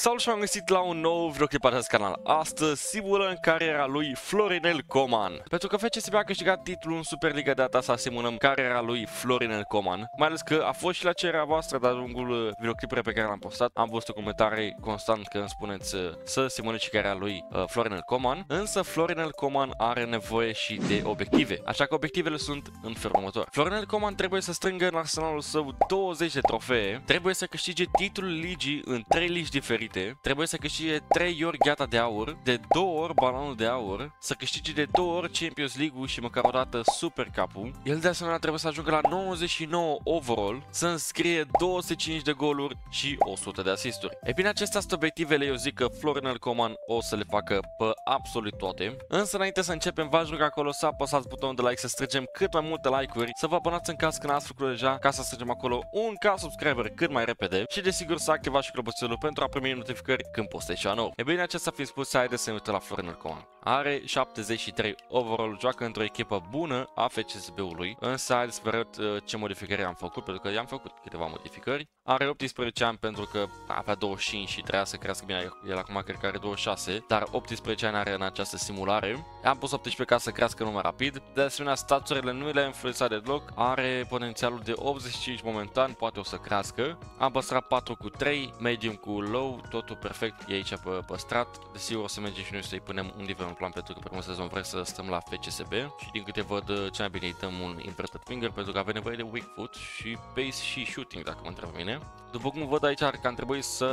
Salut și am găsit la un nou videoclip pe acest canal. Astăzi simulăm cariera lui Florinel Coman. Pentru că FCSB a câștigat titlul în Superliga de data asta simulăm cariera lui Florinel Coman. Mai ales că a fost și la cererea voastră de-a lungul uh, videoclipului pe care l-am postat. Am văzut comentarii constant că îmi spuneți uh, să simulăm și cariera lui uh, Florinel Coman. Însă Florinel Coman are nevoie și de obiective. Așa că obiectivele sunt în felul următor. Florinel Coman trebuie să strângă în arsenalul său 20 de trofee. Trebuie să câștige titlul ligii în 3 ligi diferite diferite, trebuie să câștige 3 ori gheata de aur, de 2 ori balonul de aur, să câștige de 2 ori Champions League-ul și măcar o dată Super Cup-ul. El de asemenea trebuie să ajungă la 99 overall, să înscrie 205 de goluri și 100 de asisturi. E bine, acestea sunt obiectivele, eu zic că Florinel Coman o să le facă pe absolut toate. Însă înainte să începem, v-aș ruga acolo să apăsați butonul de like, să strângem cât mai multe like-uri, să vă abonați în caz că n-ați făcut deja, ca să strângem acolo un ca subscriber cât mai repede și desigur să activați și clopoțelul pentru a primi notificări când postez ceva nou. E bine, acesta fiind spus, haideți să ne uităm la Florinel Coman. Are 73 overall, joacă într-o echipă bună a FCSB-ului, însă haideți să vă arăt uh, ce modificări am făcut, pentru că i-am făcut câteva modificări. Are 18 ani pentru că avea 25 și trebuia să crească bine, el acum cred că are 26, dar 18 ani are în această simulare. Am pus 18 ca să crească numai rapid, de asemenea staturile nu le-a influențat deloc, are potențialul de 85 momentan, poate o să crească. Am păstrat 4 cu 3, medium cu low, totul perfect, e aici pe păstrat. Desigur o să mergem și noi să-i punem un nivel în plan pentru că primul sezon vrem să stăm la FCSB și din câte văd cel mai bine îi dăm un inverted finger pentru că avem nevoie de weak foot și pace și shooting dacă mă întreb mine. După cum văd aici că am trebuit să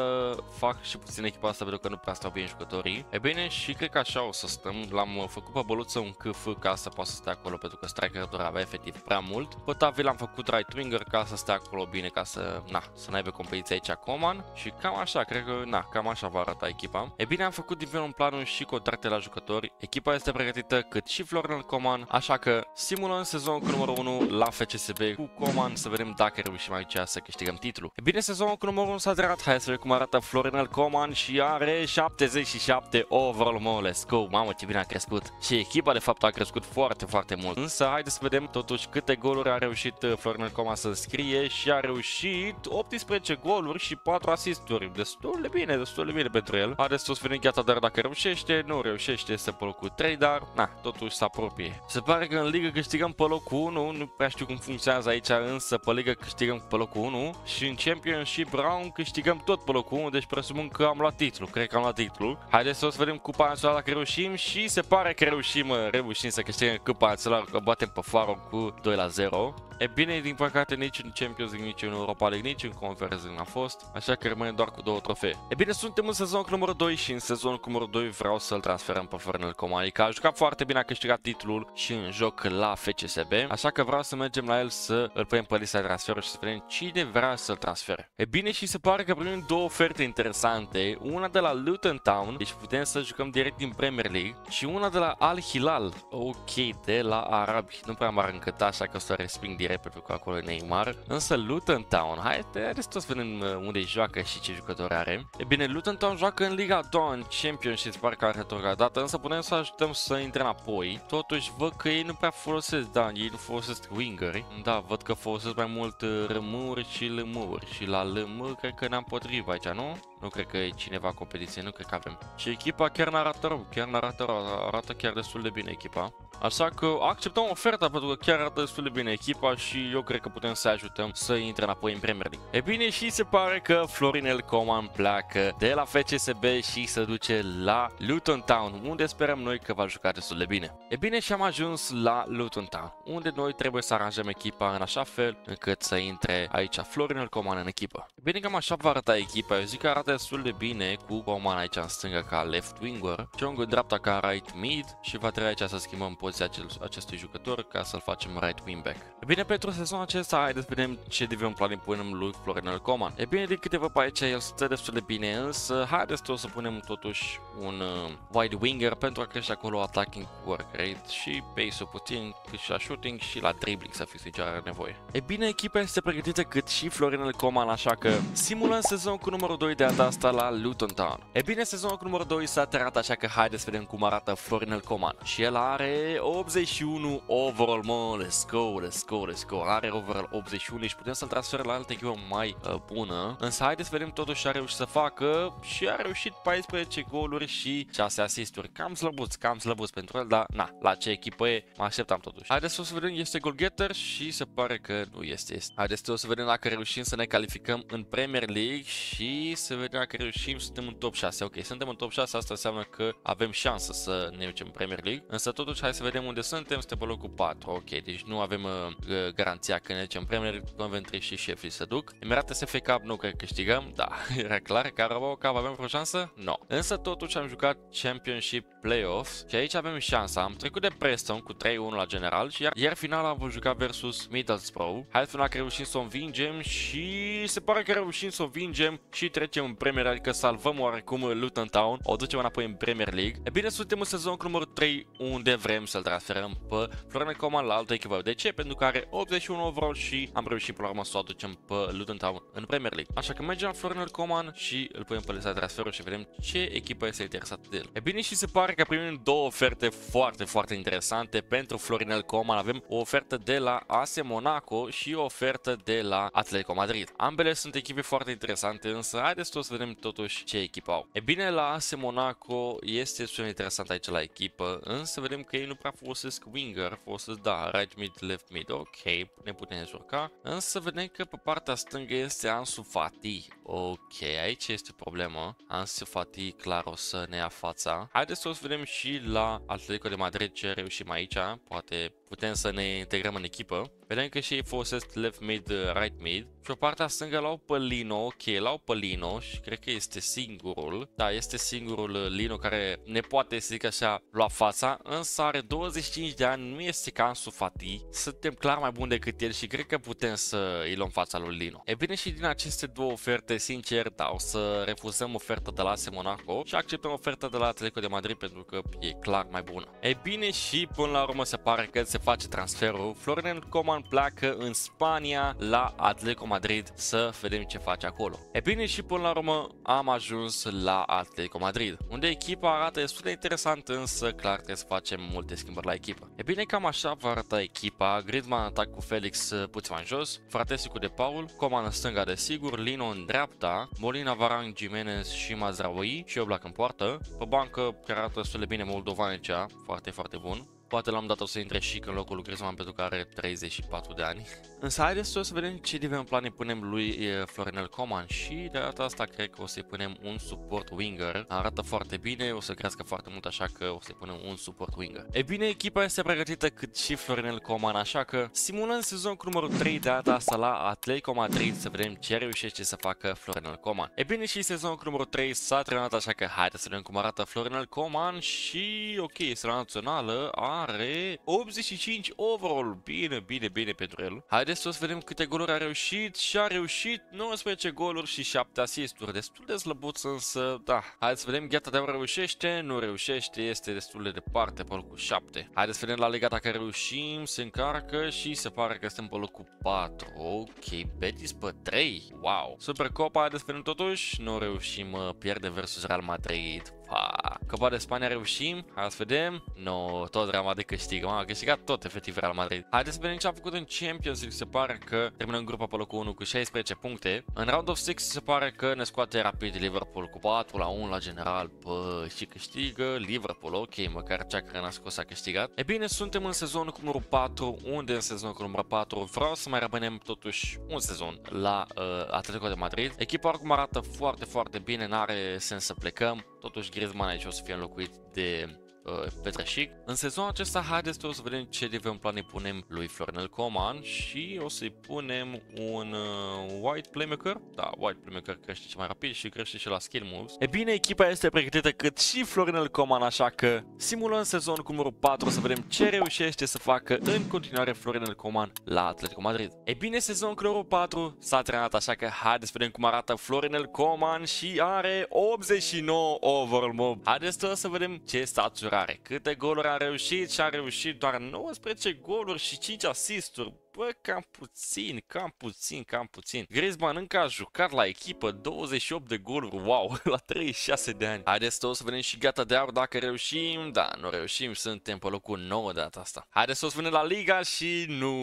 fac și puțin echipa asta pentru că nu prea stau bine jucătorii. E bine și cred că așa o să stăm. L-am făcut pe băluță un KF ca să poată să stea acolo pentru că striker avea efectiv prea mult. Pe Tavi l-am făcut right winger ca să stea acolo bine ca să, na, să n-aibă competiție aici Coman. Și cam așa, cred că, na, cam așa va arăta echipa. E bine, am făcut din în planul și contracte la jucători. Echipa este pregătită cât și Florinel Coman, așa că simulăm sezonul cu numărul 1 la FCSB cu Coman să vedem dacă reușim aici să câștigăm titlul. E bine, sezonul cu numărul 1 s-a derat. Hai să vedem cum arată Florinel Coman și are 77 overall, mă, let's go. Mamă, ce bine a crescut. Și echipa, de fapt, a crescut foarte, foarte mult. Însă, haideți să vedem totuși câte goluri a reușit uh, Florinel Coman să scrie și a reușit 18 goluri și 4 asisturi. Destul de bine, destul de bine pentru el. Haideți să vedem gheata, dar dacă reușește, nu reușește, este pe locul 3, dar, na, totuși se apropie. Se pare că în ligă câștigăm pe locul 1, nu prea știu cum funcționează aici, însă pe ligă câștigăm pe locul 1 și în Championship Round câștigăm tot pe locul 1, deci presupun că am luat titlul, cred că am luat titlul. Haideți să o să vedem cupa națională dacă reușim și se pare că reușim, reușim să câștigăm cupa națională, că batem pe Faro cu 2 la 0. E bine, din păcate, nici în Champions League, nici în Europa League, nici în Conference n-a fost, așa că rămâne doar cu două trofee. E bine, suntem în sezonul cu numărul 2 și în sezonul cu numărul 2 vreau să-l transferăm pe Fernel Comani, că a jucat foarte bine, a câștigat titlul și în joc la FCSB, așa că vreau să mergem la el să îl punem pe lista de transferuri și să vedem cine vrea să-l transfere. E bine, și se pare că primim două oferte interesante, una de la Luton Town, deci putem să jucăm direct din Premier League, și una de la Al Hilal, ok, de la Arabi. Nu prea m-ar încăta, așa că o să resping direct pentru că acolo e Neymar. Însă Luton Town, hai, haideți să vedem uh, unde joacă și ce jucători are. E bine, Luton Town joacă în Liga 2, în Championship, parcă are retrogradat, însă putem să ajutăm să intre înapoi. Totuși văd că ei nu prea folosesc, da, ei nu folosesc wingeri. Da, văd că folosesc mai mult uh, rămuri și lămuri și la lămuri cred că ne-am potrivit aici, nu? Nu cred că e cineva competiție, nu cred că avem. Și echipa chiar n-arată rău, chiar n-arată rău, arată chiar destul de bine echipa. Așa că acceptăm oferta pentru că chiar arată destul de bine echipa și eu cred că putem să ajutăm să intre înapoi în Premier League. E bine și se pare că Florinel Coman pleacă de la FCSB și se duce la Luton Town, unde sperăm noi că va juca destul de bine. E bine și am ajuns la Luton Town, unde noi trebuie să aranjăm echipa în așa fel încât să intre aici Florinel Coman în echipă. E bine cam așa va arăta echipa, eu zic că arată destul de bine cu Coman aici în stânga ca left winger, Jong în dreapta ca right mid și va trebui aici să schimbăm poziția acestui jucător ca să-l facem right wing back. E bine, pentru sezonul acesta, haideți să vedem ce division plan impunem lui Florinel Coman. E bine, din câte văd pe aici, el stă destul de bine, însă haideți să punem totuși un uh, wide winger pentru a crește acolo attacking work rate și pace-ul puțin, cât și la shooting și la dribbling să fiți ce are nevoie. E bine, echipa este pregătită cât și Florinel Coman, așa că simulăm sezonul cu numărul 2 de data asta la Luton Town. E bine, sezonul cu numărul 2 s-a terminat, așa că haideți să vedem cum arată Florinel Coman. Și el are 81 overall, mă, let's go, let's go. go, let's go. Are overall 81 și putem să-l transferă la altă echipă mai uh, bună. Însă haideți să vedem totuși ce a reușit să facă și a reușit 14 goluri și 6 asisturi. Cam slăbuț, cam slăbuț pentru el, dar na, la ce echipă e, mă așteptam totuși. Haideți să vedem, este goalgetter și se pare că nu este. este. Haideți să vedem dacă reușim să ne calificăm în Premier League și să vedem dacă reușim să suntem în top 6. Ok, suntem în top 6, asta înseamnă că avem șansă să ne ducem în Premier League. Însă totuși hai să vedem unde suntem, suntem pe locul 4. Ok, deci nu avem uh, garanția că ne ducem în Premier League, Coventry și Sheffield să duc. Emirate SF Cup nu cred că câștigăm, da, era clar. Carabao Cup avem vreo șansă? Nu. No. Însă totuși am jucat Championship Playoffs și aici avem șansa. Am trecut de Preston cu 3-1 la general și iar, iar final am jucat versus Middlesbrough. Hai să că reușim să o învingem și se pare că reușim să o învingem și trecem în Premier, adică salvăm oarecum Luton Town, o ducem înapoi în Premier League. E bine, suntem în sezonul numărul 3 unde vrem să-l transferăm pe Florian Coman la altă echipă. De ce? Pentru că are 81 overall și am reușit până la urmă să o aducem pe Luton Town în Premier League. Așa că mergem la Florian Coman și îl punem pe lista de transferuri și vedem ce echipă este interesată de el. E bine și se pare că primim două oferte foarte, foarte interesante pentru Florinel Coman. Avem o ofertă de la AS Monaco și o ofertă de la Atletico Madrid. Ambele sunt echipe foarte interesante, însă haideți să vedem totuși ce echipă au. E bine, la AS Monaco este destul de interesant aici la echipă, însă vedem că ei nu prea folosesc winger, folosesc, da, right mid, left mid, ok, ne putem descurca, însă vedem că pe partea stângă este Ansu Fati. Ok, aici este problemă. Ansu Fati clar o să ne ia fața. Haideți să o vedem și la Atletico de Madrid ce reușim aici, poate putem să ne integrăm în echipă. Vedem că și ei folosesc left mid, right mid. Și o partea stângă l-au pe Lino, ok, l-au pe Lino și cred că este singurul. Da, este singurul Lino care ne poate, să zic așa, lua fața, însă are 25 de ani, nu este ca Ansu Fati. Suntem clar mai buni decât el și cred că putem să îi luăm fața lui Lino. E bine și din aceste două oferte, sincer, da, o să refuzăm oferta de la AS Monaco și acceptăm oferta de la Atletico de Madrid pentru că e clar mai bună. E bine și până la urmă se pare că se face transferul. Florian Coman pleacă în Spania la Atletico Madrid să vedem ce face acolo. E bine și până la urmă am ajuns la Atletico Madrid, unde echipa arată destul de interesant, însă clar trebuie să facem multe schimbări la echipă. E bine, cam așa va arăta echipa. Griezmann atac cu Felix uh, puțin mai jos, Fratesi cu De Paul, Coman în stânga de sigur, Lino în dreapta, Molina, Varane, Jimenez și Mazraoui și Oblak în poartă. Pe bancă care arată destul de bine Moldovanicea, foarte, foarte bun. Poate l-am dat o să intre și în locul lui Griezmann pentru că are 34 de ani. Însă haideți să vedem ce din plan punem lui Florinel Coman și de data asta cred că o să-i punem un support winger. Arată foarte bine, o să crească foarte mult așa că o să-i punem un support winger. E bine, echipa este pregătită cât și Florinel Coman, așa că simulăm sezon cu numărul 3 de data asta la Atletico Madrid să vedem ce reușește să facă Florinel Coman. E bine și sezon cu numărul 3 s-a terminat așa că haideți să vedem cum arată Florinel Coman și ok, este la națională, are 85 overall. Bine, bine, bine pentru el. Haideți să vedem câte goluri a reușit și a reușit 19 goluri și 7 asisturi. Destul de slăbuț însă, da. Haideți să vedem Gheata de reușește, nu reușește, este destul de departe pe locul 7. Haideți să vedem la Liga dacă reușim, se încarcă și se pare că suntem pe locul 4. Ok, Betis pe 3. Wow. Super Copa, haideți să vedem totuși, nu reușim, pierde versus Real Madrid. Pa. Copa de Spania reușim, hai să vedem. No, tot Real Madrid câștigă, m-a câștigat tot efectiv Real Madrid. Haideți să vedem ce a făcut în Champions League, se pare că terminăm grupa pe locul 1 cu 16 puncte. În Round of 6 se pare că ne scoate rapid Liverpool cu 4 la 1 la general, bă, și câștigă Liverpool, ok, măcar cea care n-a scos a câștigat. E bine, suntem în sezonul cu numărul 4, unde în sezonul cu numărul 4 vreau să mai rămânem totuși un sezon la uh, Atletico de Madrid. Echipa oricum arată foarte, foarte bine, n-are sens să plecăm. Totuși Griezmann aici o să fie înlocuit de uh, Petrașic. În sezonul acesta, haideți o să vedem ce de plan îi punem lui Florinel Coman și o să-i punem un uh, White Playmaker. Da, White Playmaker crește ce mai rapid și crește și la skill moves. E bine, echipa este pregătită cât și Florinel Coman, așa că simulăm sezonul cu numărul 4 să vedem ce reușește să facă în continuare Florinel Coman la Atletico Madrid. E bine, sezonul cu numărul 4 s-a trenat, așa că haideți să vedem cum arată Florinel Coman și are 89 overall mob. Haideți să vedem ce staturi are, câte goluri a reușit și a reușit doar 19 goluri și 5 asisturi. Bă, cam puțin, cam puțin, cam puțin. Griezmann încă a jucat la echipă 28 de goluri, wow, la 36 de ani. Haideți să o să vedem și gata de aur dacă reușim. Da, nu reușim, suntem pe locul 9 de data asta. Haideți să o să vedem la Liga și nu,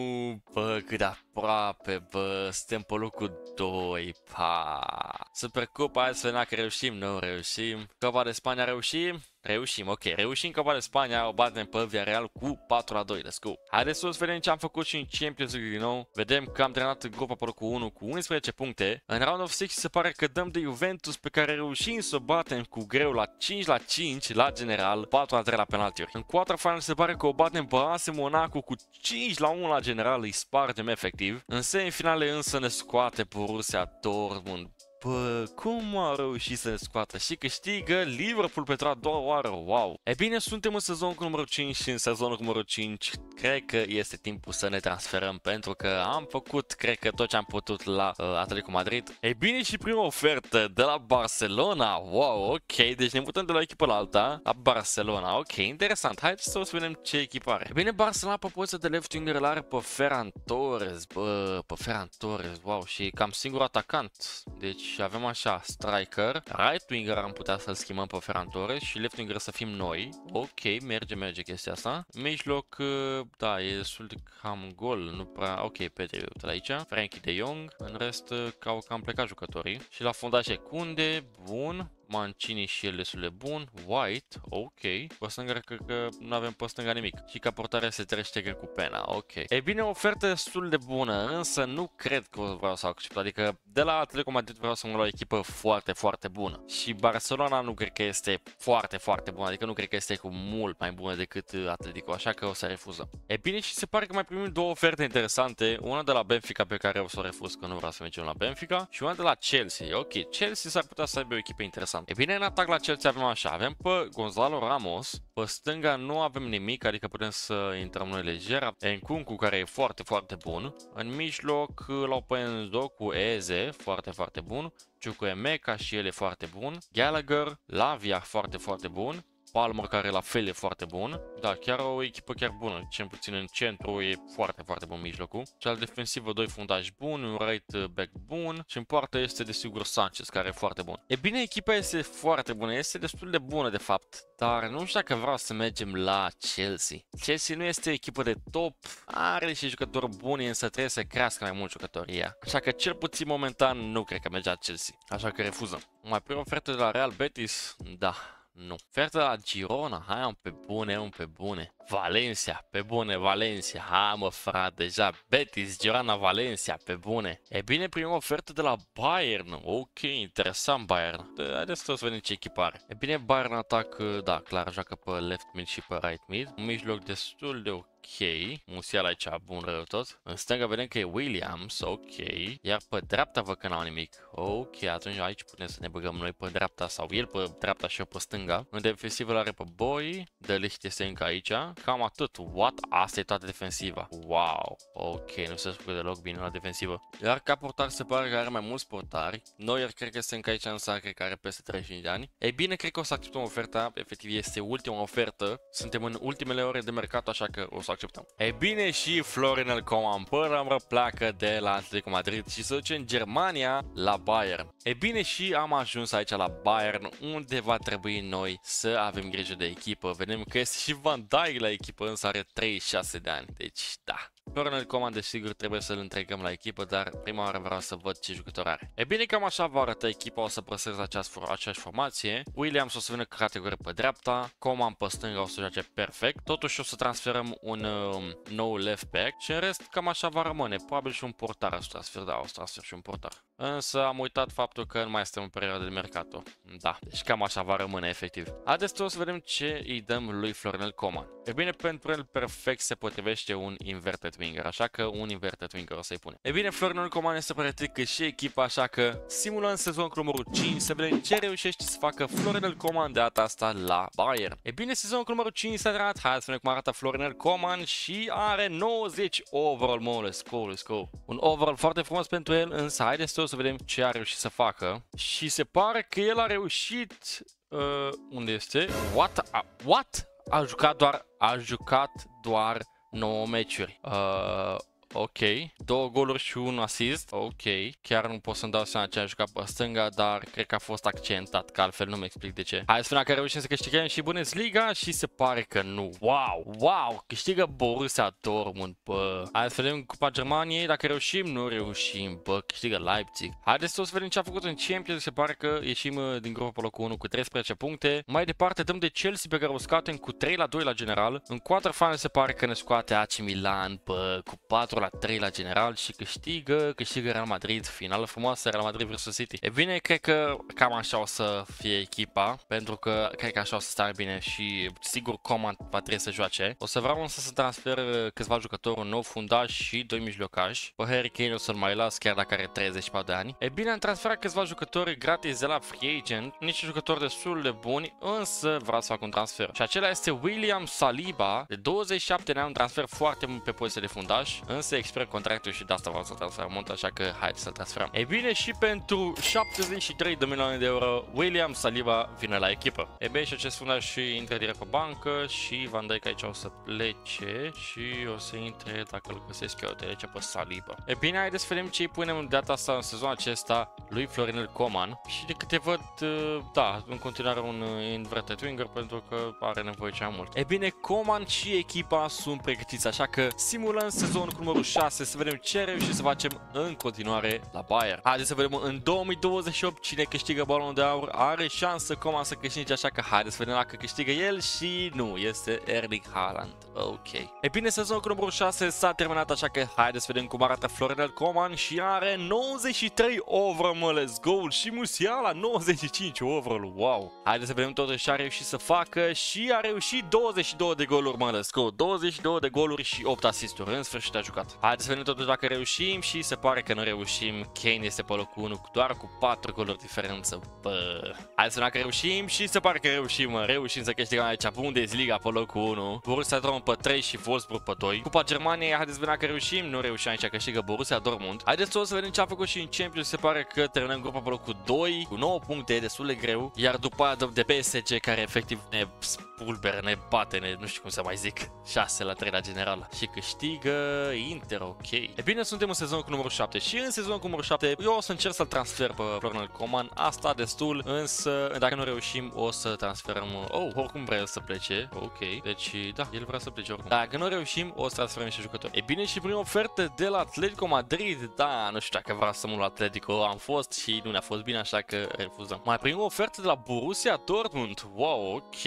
bă, cât de aproape, bă, suntem pe locul 2, pa. Supercupa, hai să vedem dacă reușim, nu reușim. Copa de Spania reușim? Reușim, ok, reușim Copa de Spania, o batem pe Villarreal cu 4 la 2, let's go. Haideți să vedem ce am făcut și în Champions League din nou. Vedem că am trenat în grupa pe locul 1 cu 11 puncte. În Round of 6 se pare că dăm de Juventus pe care reușim să o batem cu greu la 5 la 5 la general, 4 la 3 la penaltiuri. În final se pare că o batem pe AS Monaco cu 5 la 1 la general, îi spargem efectiv. În semifinale însă ne scoate Borussia Dortmund Bă, cum a reușit să ne scoată și câștigă Liverpool pentru a doua oară, wow! E bine, suntem în sezonul cu numărul 5 și în sezonul cu numărul 5 cred că este timpul să ne transferăm pentru că am făcut, cred că tot ce am putut la uh, Atletico Madrid. E bine și prima ofertă de la Barcelona, wow, ok, deci ne mutăm de la echipă la alta, la Barcelona, ok, interesant, haideți să o să vedem ce echipare. E bine, Barcelona pe poziția de left winger are pe Ferran Torres, bă, pe Ferran Torres, wow, și cam singur atacant, deci și avem așa, striker, right winger am putea să-l schimbăm pe Ferran Torres și left winger să fim noi. Ok, merge, merge chestia asta. Mijloc, uh, da, e destul de cam gol, nu prea... Ok, Pedri, uite aici. Frankie de Jong, în rest, uh, că au cam plecat jucătorii. Și la fundașe Cunde, bun. Mancini și el destul de bun. White, ok. Pe stânga cred că nu avem pe stânga nimic. Și ca portare se trește cu pena, ok. E bine, o ofertă destul de bună, însă nu cred că vreau să accept. Adică de la Atletico Madrid vreau să mă luau o echipă foarte, foarte bună. Și Barcelona nu cred că este foarte, foarte bună. Adică nu cred că este cu mult mai bună decât Atletico, așa că o să refuzăm. E bine, și se pare că mai primim două oferte interesante. Una de la Benfica pe care o să o refuz că nu vreau să mergem la Benfica și una de la Chelsea. Ok, Chelsea s-ar putea să aibă o echipă interesantă. E bine, în atac la Chelsea avem așa, avem pe Gonzalo Ramos, pe stânga nu avem nimic, adică putem să intrăm noi lejer. Encuncu, care e foarte, foarte bun. În mijloc l-au pe Enzo cu Eze, foarte, foarte bun. Ciucu Emeka și el e foarte bun. Gallagher, Lavia foarte, foarte bun. Palmer care la fel e foarte bun. Da, chiar o echipă chiar bună, cel puțin în centru e foarte, foarte bun mijlocul. Cel defensivă, doi fundași buni, un right back bun și în poartă este desigur Sanchez care e foarte bun. E bine, echipa este foarte bună, este destul de bună de fapt, dar nu știu dacă vreau să mergem la Chelsea. Chelsea nu este o echipă de top, are și jucători buni, însă trebuie să crească mai mult jucătoria. Așa că cel puțin momentan nu cred că mergea Chelsea, așa că refuzăm. Mai primă ofertă de la Real Betis? Da. Nu. Oferta la Girona, hai am pe bune, un pe bune. Valencia, pe bune, Valencia. Hai mă, frate, deja. Betis, Girona, Valencia, pe bune. E bine, primim ofertă de la Bayern. Ok, interesant Bayern. Haideți să vedem ce echipare. E bine, Bayern atac, da, clar, joacă pe left mid și pe right mid. Un mijloc destul de ok ok. Musiala aici, bun rău tot. În stânga vedem că e Williams, ok. Iar pe dreapta văd că n-au nimic. Ok, atunci aici putem să ne băgăm noi pe dreapta sau el pe dreapta și eu pe stânga. În defensivă îl are pe Boy, de Licht este încă aici. Cam atât. What? Asta e toată defensiva. Wow. Ok, nu se spune deloc bine la defensivă. Iar ca portar se pare că are mai mulți portari. Noi iar cred că este încă aici, însă cred că are peste 35 de ani. Ei bine, cred că o să acceptăm oferta. Efectiv, este ultima ofertă. Suntem în ultimele ore de mercat, așa că o să acceptăm. E bine și Florinel Coman până pleacă de la Atletico Madrid și se duce în Germania la Bayern. E bine și am ajuns aici la Bayern unde va trebui noi să avem grijă de echipă. Vedem că este și Van Dijk la echipă însă are 36 de ani, deci da. Coronel Coman, desigur, trebuie să-l întregăm la echipă, dar prima oară vreau să văd ce jucător are. E bine, cam așa va arăta echipa, o să păstrez această, aceeași formație. Williams o să vină categorie pe dreapta, Coman pe stânga o să joace perfect. Totuși o să transferăm un uh, nou left back și în rest cam așa va rămâne. Probabil și un portar o să transfer, da, o să transfer și un portar. Însă am uitat faptul că nu mai este în perioadă de mercato. Da, deci cam așa va rămâne efectiv. Haideți să vedem ce îi dăm lui Florinel Coman. E bine, pentru el perfect se potrivește un inverted winger, așa că un inverted winger o să-i punem. E bine, Florinel Coman este pregătit cât și echipa, așa că simulăm sezonul cu numărul 5 să vedem ce reușește să facă Florinel Coman de data asta la Bayern. E bine, sezonul cu numărul 5 s-a terminat, hai să vedem cum arată Florinel Coman și are 90 overall, mă, let's go, let's go. Un overall foarte frumos pentru el, însă haideți să vedem ce a reușit să facă. Și se pare că el a reușit... Uh, unde este? What? A, what? A jucat doar... A jucat doar 9 meciuri. Uh, ok. Două goluri și un assist, ok. Chiar nu pot să-mi dau seama ce a jucat pe stânga, dar cred că a fost accentat, că altfel nu-mi explic de ce. Hai să spunem că reușim să câștigăm și Bundesliga și se pare că nu. Wow, wow, câștigă Borussia Dortmund, bă. Hai să vedem Cupa Germaniei, dacă reușim, nu reușim, bă, câștigă Leipzig. Haideți să vedem ce a făcut în Champions, se pare că ieșim uh, din grupul pe locul 1 cu 13 puncte. Mai departe dăm de Chelsea pe care o scoatem cu 3 la 2 la general. În quarterfinal se pare că ne scoate AC Milan, bă, cu 4 la 3 la general și câștigă, câștigă Real Madrid, finală frumoasă Real Madrid vs City. E bine, cred că cam așa o să fie echipa, pentru că cred că așa o să stare bine și sigur Coman va trebui să joace. O să vreau însă să transfer uh, câțiva jucători, un nou fundaș și doi mijlocași. Pe Harry Kane o să-l mai las, chiar dacă are 34 de ani. E bine, am transferat câțiva jucători gratis de la Free Agent, niște jucători destul de buni, însă vreau să fac un transfer. Și acela este William Saliba, de 27 de ani, un transfer foarte mult pe poziție de fundaș, însă expiră contractul și de asta vreau să transfer mult, așa că hai să-l transferăm. E bine, și pentru 73 de milioane de euro, William Saliba vine la echipă. E bine, și acest fundaș și intră direct pe bancă și Van Dijk aici o să plece și o să intre, dacă îl găsesc eu, trece pe Saliba. E bine, haideți să vedem ce îi punem în data asta în sezonul acesta lui Florinel Coman și de câte văd, uh, da, în continuare un uh, inverted winger pentru că are nevoie cea mult. E bine, Coman și echipa sunt pregătiți, așa că simulăm sezonul cu numărul 6 să vedem ce reușim să facem în continuare la Bayern. Haideți să vedem în 2028 cine câștigă balonul de aur, are șansă Coman să câștige, așa că haideți să vedem dacă câștigă el și nu, este Erling Haaland. Ok. E bine, sezonul cu numărul 6 s-a terminat, așa că haideți să vedem cum arată Florinel Coman și are 93 overall, mă, let's go, și Musiala 95 overall, wow. Haideți să vedem totuși ce a reușit să facă și a reușit 22 de goluri, mă, let's go, 22 de goluri și 8 asisturi, în sfârșit a jucat. Haideți să vedem totuși dacă reușim și se pare că nu reușim, Kane este pe locul 1 doar cu 4 goluri diferență, bă. Haideți să vedem dacă reușim și se pare că reușim, mă, reușim să câștigăm aici Bundesliga pe locul 1, Borussia Dortmund pe 3 și Wolfsburg pe 2. Cupa Germaniei, haideți să vedem dacă reușim, nu reușim aici, câștigă Borussia Dortmund. Haideți să vedem ce a făcut și în Champions, se pare că terminăm grupa pe locul 2 cu 9 puncte, destul de greu, iar după aia de PSG care efectiv ne spulberă, ne bate, ne, nu știu cum să mai zic, 6 la 3 la general. Și câștigă Inter, ok. E bine, suntem în sezonul cu numărul 7 și în sezonul cu numărul 7 eu o să încerc să-l transfer pe Florinel Coman, asta destul, însă dacă nu reușim o să transferăm, oh, oricum vrea să plece, ok, deci da, el vrea să plece oricum. Dacă nu reușim, o să transferăm și jucători. E bine și prin ofertă de la Atletico Madrid, da, nu știu dacă vreau să mă la Atletico, am fost și nu ne-a fost bine, așa că refuzăm. Mai primim o ofertă de la Borussia Dortmund, wow, ok,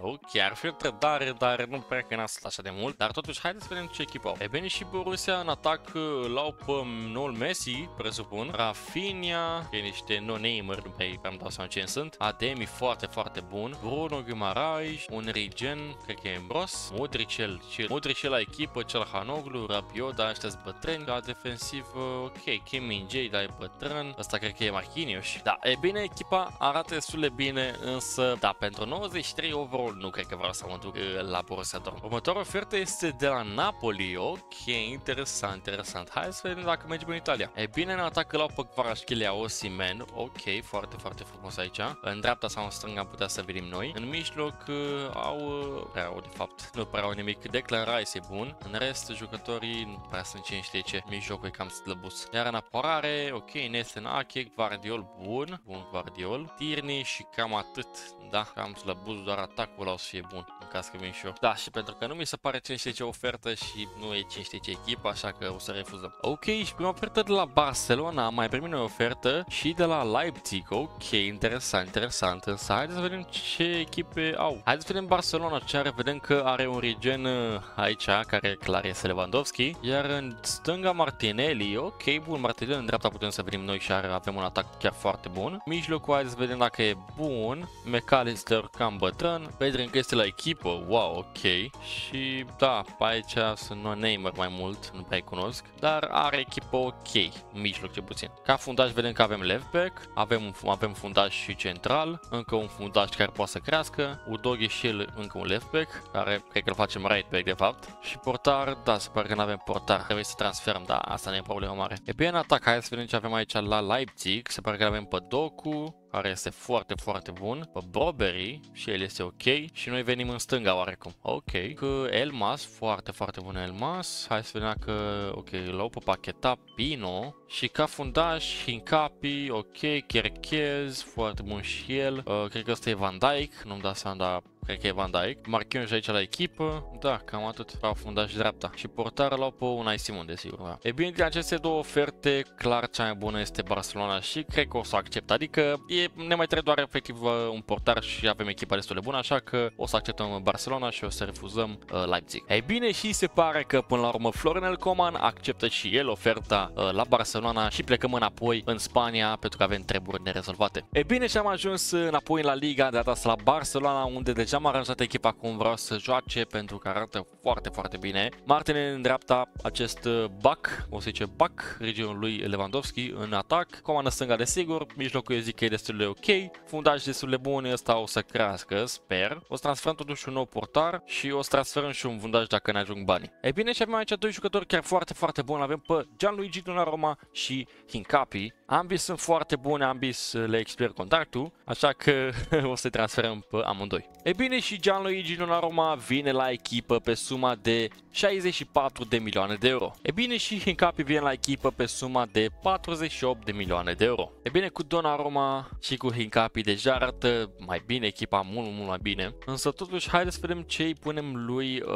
Ok, ar fi o trădare, dar nu prea că n-a așa de mult. Dar totuși, haideți să vedem ce echipă au. E bine și Borussia în atac l-au pe noul Messi, presupun. Rafinha, e niște no-namer, nu prea am dau seama cine sunt. Ademi, foarte, foarte bun. Bruno Guimaraes, un Regen, cred că e Embros. Modricel, Modricel la echipă, cel Hanoglu, Rabiot, dar ăștia bătrâni. La defensiv, ok, Kim Min Jae, dar e bătrân. Ăsta cred că e Marquinhos. Da, e bine, echipa arată destul de bine, însă, da, pentru 93 overall nu cred că vreau să mă duc uh, la Borussia Dortmund. Următoarea ofertă este de la Napoli. Ok, interesant, interesant. Hai să vedem dacă mergem în Italia. E bine, în atac la pe Kvaratskhelia Osimen. Ok, foarte, foarte frumos aici. În dreapta sau în stânga am putea să venim noi. În mijloc uh, au... Uh, prea au, de fapt. Nu prea au nimic. Declan Rice e bun. În rest, jucătorii nu prea sunt cine știe ce. Mijlocul e cam slăbus. Iar în apărare, ok, Nesten Ache, Guardiol bun. Bun Guardiol. Tierney și cam atât. Da, cam slăbus, doar atacul o să fie bun, în caz că vin și eu. Da, și pentru că nu mi se pare cine știe ce ofertă și nu e cine știe ce echipă, așa că o să refuzăm. Ok, și prima ofertă de la Barcelona, mai primit o ofertă și de la Leipzig. Ok, interesant, interesant. Însă haideți să vedem ce echipe au. Haideți să vedem Barcelona ce are. Vedem că are un regen uh, aici, care clar este Lewandowski. Iar în stânga Martinelli, ok, bun, Martinelli în dreapta putem să venim noi și are, avem un atac chiar foarte bun. Mijlocul, haideți să vedem dacă e bun. McAllister cam bătrân. Pedri încă este la echipă, wow, ok. Și da, pe aici sunt no-namer mai mult, nu prea cunosc, dar are echipă ok, mijloc ce puțin. Ca fundaș vedem că avem left back, avem, avem fundaș și central, încă un fundaș care poate să crească, Udogi și el încă un left back, care cred că îl facem right back de fapt. Și portar, da, se pare că nu avem portar, trebuie să transferăm, da, asta nu e problemă mare. E bine în atac, hai să vedem ce avem aici la Leipzig, se pare că avem pe Doku, care este foarte, foarte bun, pe Broberry și el este ok și noi venim în stânga oarecum. Ok, că Elmas, foarte, foarte bun Elmas, hai să vedem dacă, ok, l-au pe pacheta, Pino. Și ca fundaș, Hincapi, ok, Cherchez, foarte bun și el, uh, cred că ăsta e Van Dijk, nu-mi dau seama, dar Cred că e Van Dijk. Marchion și aici la echipă. Da, cam atât. Au fundat și dreapta. Și portarul l-au pe Unai Simon, desigur. Da. E bine, din aceste două oferte, clar cea mai bună este Barcelona și cred că o să accept. Adică e, ne mai trebuie doar efectiv uh, un portar și avem echipa destul de bună, așa că o să acceptăm Barcelona și o să refuzăm uh, Leipzig. Ei bine, și se pare că până la urmă Florinel Coman acceptă și el oferta uh, la Barcelona și plecăm înapoi în Spania pentru că avem treburi nerezolvate. Ei bine, și am ajuns înapoi la Liga, de data asta la Barcelona, unde deja am aranjat echipa cum vreau să joace pentru că arată foarte, foarte bine. Martin în dreapta acest uh, back, o să zice back, regionul lui Lewandowski în atac. Comandă stânga de sigur, mijlocul eu zic că e destul de ok. Fundaj destul de bun, ăsta o să crească, sper. O să transferăm totuși un nou portar și o să transferăm și un fundaj dacă ne ajung banii. E bine și avem aici doi jucători chiar foarte, foarte buni. Avem pe Gianluigi Donnarumma și Hincapi. Ambii sunt foarte bune, ambii le expir contactul, așa că o să transferăm pe amândoi. E bine și Gianluigi Donnarumma vine la echipă pe suma de 64 de milioane de euro. E bine și Hincapi vine la echipă pe suma de 48 de milioane de euro. E bine cu Donnarumma și cu Hincapi deja arată mai bine echipa, mult, mult mai bine. Însă totuși haideți să vedem ce îi punem lui uh,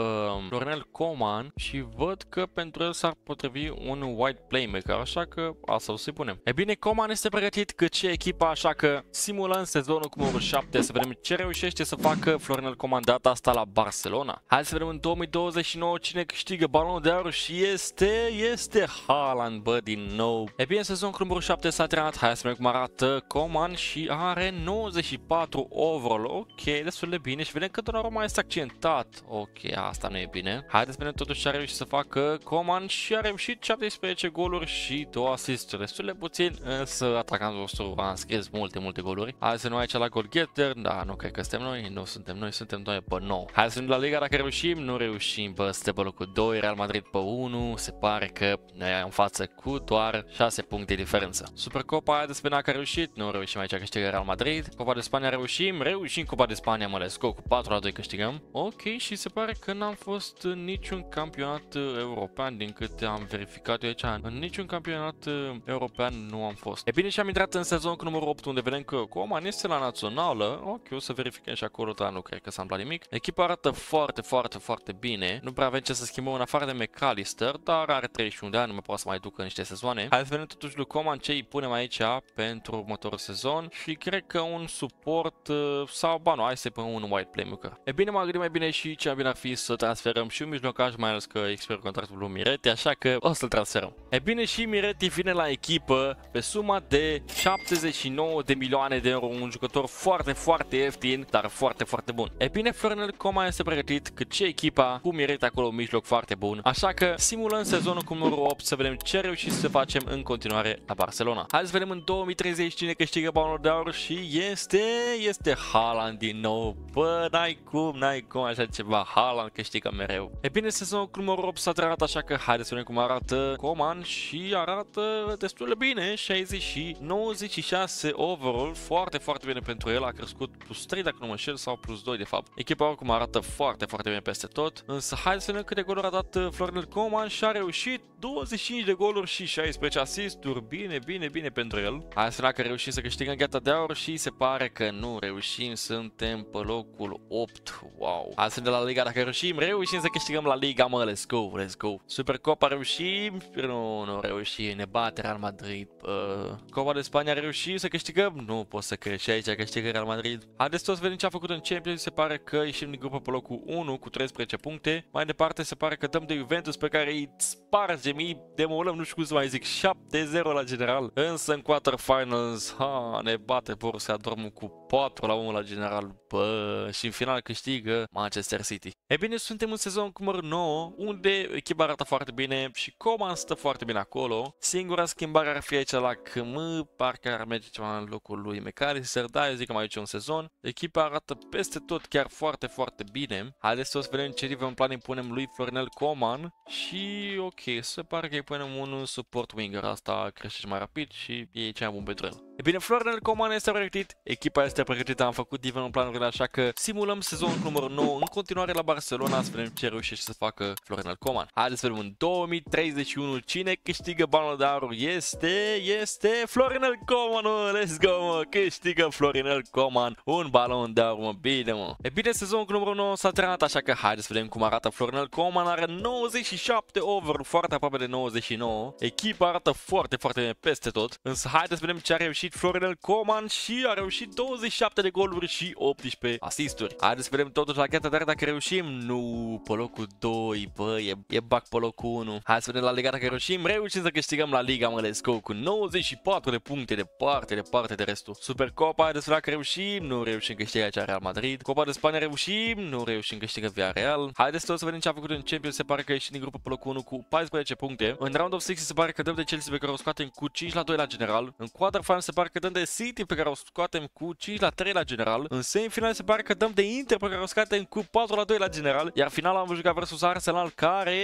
Florinel Coman și văd că pentru el s-ar potrivi un wide playmaker, așa că asta o să-i punem. E bine, Coman este pregătit cât și echipa, așa că simulăm sezonul cu numărul 7 să vedem ce reușește să facă Florinel Coman data asta la Barcelona. Hai să vedem în 2029 cine câștigă balonul de aur și este, este Haaland, bă, din nou. E bine, sezonul cu numărul 7 s-a terminat, hai să vedem cum arată Coman și are 94 overall, ok, destul de bine și vedem că Donnarumma este accentat, ok, asta nu e bine. Haideți să vedem totuși ce a reușit să facă Coman și a reușit 17 goluri și 2 asisturi, destul de puțin, însă atacantul nostru a înscris multe, multe goluri. Hai să nu aici la goal getter, da, nu cred că suntem noi, nu suntem noi, suntem noi pe 9. Hai să vedem la Liga dacă reușim, nu reușim, bă, suntem pe locul 2, Real Madrid pe 1, se pare că noi am în față cu doar 6 puncte diferență. Supercopa aia de Spania că a reușit, nu reușim aici câștigă Real Madrid. Copa de Spania reușim, reușim Copa de Spania, mă let's go, cu 4 la 2 câștigăm. Ok, și se pare că n-am fost în niciun campionat uh, european din câte am verificat eu aici. În niciun campionat uh, european nu am fost. E bine și am intrat în sezon cu numărul 8 unde vedem că Coman este la națională. Ok, o să verificăm și acolo, dar nu cred că s-a întâmplat nimic. Echipa arată foarte, foarte, foarte bine. Nu prea avem ce să schimbăm în afară de McAllister, dar are 31 de ani, nu mai poate să mai ducă niște sezoane. Hai să vedem totuși lui Coman ce îi punem aici pentru următorul sezon și cred că un suport uh, sau, ba nu, hai să punem un white playmaker. E bine, m-am gândit mai bine și ce bine ar fi să transferăm și un mijlocaș, mai ales că expiră contractul lui Mireti, așa că o să-l transferăm. E bine, și Mireti vine la echipă pe suma de 79 de milioane de euro, un jucător foarte, foarte ieftin, dar foarte, foarte bun. E bine, Florinel Coman este pregătit cât și echipa cu Mireti acolo un mijloc foarte bun, așa că simulăm sezonul cu numărul 8 să vedem ce reușim să facem în continuare la Barcelona. Hai să vedem în 2030 cine câștigă balonul de aur și este, este Haaland din nou. Bă, n-ai cum, n-ai cum așa ceva, Haaland câștigă mereu. E bine, sezonul cu numărul 8 s-a terminat așa că haideți să vedem cum arată Coman și arată destul de bine, 60 și 96 overall, foarte, foarte bine pentru el, a crescut plus 3 dacă nu mă înșel sau plus 2 de fapt. Echipa oricum arată foarte, foarte bine peste tot, însă hai să vedem câte goluri a dat uh, Florinel Coman și a reușit 25 de goluri și 16 asisturi, bine, bine, bine pentru el. Hai să vedem că reușim să câștigăm gheata de aur și se pare că nu reușim, suntem pe locul 8, wow. Hai să vedem la Liga dacă reușim, reușim să câștigăm la Liga, mă, let's go, let's go. Supercopa reușim, nu, nu reușim, ne bate Real Madrid. Uh, Copa de Spania reușim să câștigăm, nu pot să cred și aici câștigă Real Madrid. Haideți să vedem ce a făcut în Champions, se pare că ieșim din grupă pe locul 1 cu 13 puncte. Mai departe se pare că dăm de Juventus pe care îi spargem, îi demolăm, nu știu cum să mai zic, 7-0 la general. Însă în quarterfinals, ha, ne bate Borussia Dortmund cu 4 la 1 la general, bă, și în final câștigă Manchester City. E bine, suntem în sezon cu numărul 9, unde echipa arată foarte bine și Coman stă foarte bine acolo. Singura schimbare ar fi aici la KM, parcă ar merge ceva în locul lui McAllister, da, eu zic că mai aici un sezon. Echipa arată peste tot chiar foarte, foarte bine. Haideți să o să vedem ce river în plan impunem lui Florinel Coman. Și ok, se pare că îi punem un support winger, asta crește mai rapid și e cea mai bun pentru el. E bine, Flor Florinel Coman este pregătit, echipa este pregătită, am făcut diferite planurile, așa că simulăm sezonul numărul 9 în continuare la Barcelona. Să vedem ce reușește să facă Florinel Coman. Haideți să vedem în 2031 cine câștigă banul de aur. Este, este Florinel Coman, mă, let's go, mă, câștigă Florinel Coman un balon de aur, mă, bine, mă. E bine, sezonul cu numărul 9 s-a terminat, așa că haideți să vedem cum arată Florinel Coman, are 97 over, foarte aproape de 99. Echipa arată foarte, foarte bine peste tot, însă haideți să vedem ce a reușit Florinel Coman și a reușit 27 de goluri și 18 asisturi. Haideți să vedem totuși la Geta dacă reușim. Nu, pe locul 2, bă, e, e bac pe locul 1. Hai să vedem la Liga dacă reușim. Reușim să câștigăm la Liga, mă, let's go, cu 94 de puncte, departe, departe de restul. Super Copa, haideți să vedem dacă reușim. Nu reușim câștiga aici Real Madrid. Copa de Spania reușim. Nu reușim câștigă via Real. Haideți tot să vedem ce a făcut în Champions. Se pare că ieșit din grupul pe locul 1 cu 14 puncte. În Round of 60 se pare că dăm de Chelsea pe care o scoatem cu 5 la 2 la general. În quarterfinal se pare că dăm de City pe care o scoatem cu 5 la 3 la general. În semifinal se pare că dăm de Inter pe care o scoatem cu 4 la 2 la general. Iar finala am jucat versus Arsenal care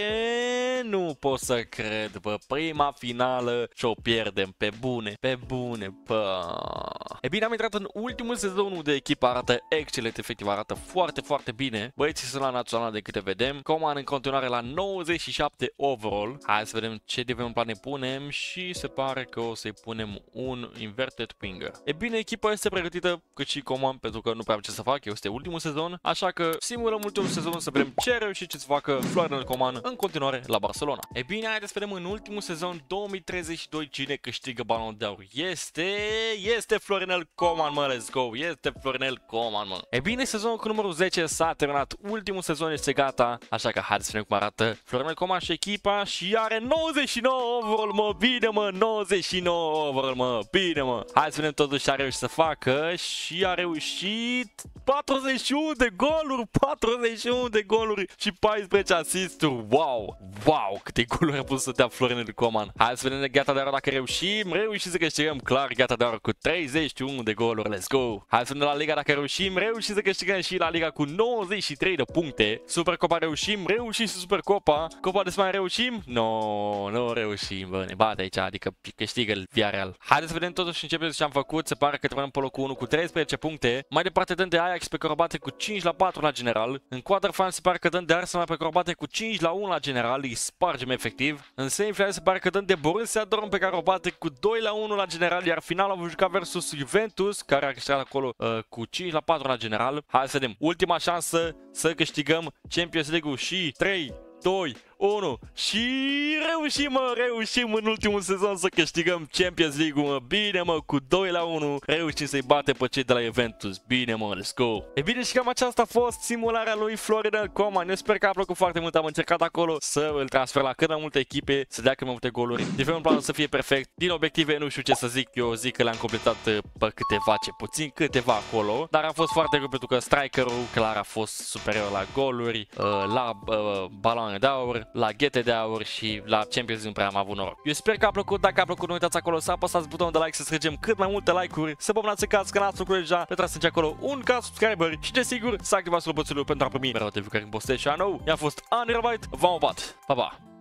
nu pot să cred, bă, prima finală și o pierdem pe bune, pe bune, bă. E bine, am intrat în ultimul sezon de echipă, arată excelent, efectiv, arată foarte, foarte bine. Băieții sunt la național de câte vedem. Coman în continuare la 97 overall. Hai să vedem ce în plan ne punem și se pare că o să-i punem un inverted winger. E bine, echipa este pregătită, cât și Coman, pentru că nu prea am ce să fac, este ultimul sezon, așa că simulăm ultimul sezon să vedem ce reușit ce să facă Florian Coman în continuare la Barcelona. E bine, haideți să vedem în ultimul sezon 2032 cine câștigă balonul de aur. Este, este Florinel Coman, mă, let's go, este Florinel Coman, mă. E bine, sezonul cu numărul 10 s-a terminat, ultimul sezon este gata, așa că haideți să vedem cum arată Florinel Coman și echipa și are 99 overall, mă, bine, mă, 99 overall, mă, bine, mă. Hai să vedem totuși ce a reușit să facă și a reușit 41 de goluri, 41 de goluri și 14 asisturi, wow, wow, câte goluri a pus să dea Florinel Coman. Hai să vedem gata de aur dacă reușim, reușim să câștigăm clar gata de aur cu 31 de goluri, let's go. Hai să vedem la Liga dacă reușim, reușim să câștigăm și la Liga cu 93 de puncte. Supercopa reușim, reușim și Supercopa. Copa de Spania reușim? No, nu reușim, bă, ne bate aici, adică câștigă via real. Haideți să vedem totuși începem ce am făcut, se pare că terminăm pe locul 1 cu 13 puncte. Mai departe dăm de Ajax pe care cu 5 la 4 la general. În quarterfinal se pare că dăm de Arsenal pe care cu 5 la 1 la general, îi spargem efectiv. În semifinal se pare că dăm de Borussia Dortmund pe care o bate cu 2 la 1 la general, iar finalul vom juca versus Juventus, care a câștigat acolo uh, cu 5 la 4 la general. Hai să vedem. Ultima șansă să câștigăm Champions League-ul și 3, 2, 1 și reușim, mă, reușim în ultimul sezon să câștigăm Champions League-ul, mă, bine, mă, cu 2 la 1, reușim să-i bate pe cei de la Juventus, bine, mă, let's go. E bine și cam aceasta a fost simularea lui Florinel Coman, eu sper că a plăcut foarte mult, am încercat acolo să îl transfer la cât mai multe echipe, să dea cât mai multe goluri, un plan să fie perfect, din obiective nu știu ce să zic, eu. Zic că le-am completat uh, pe câteva, ce puțin, câteva acolo, dar a fost foarte greu pentru că strikerul clar a fost superior la goluri, uh, la uh, baloane de aur, la ghete de aur și la Champions nu prea am avut noroc. Eu sper că a plăcut, dacă a plăcut nu uitați acolo să apăsați butonul de like să strângem cât mai multe like-uri, să abonați în caz că n-ați făcut deja, pentru a strânge acolo un ca subscriber și desigur să activați clopoțelul pentru a primi mereu notificări în postez și a nou. I-a fost Unreal v-am opat, pa, pa!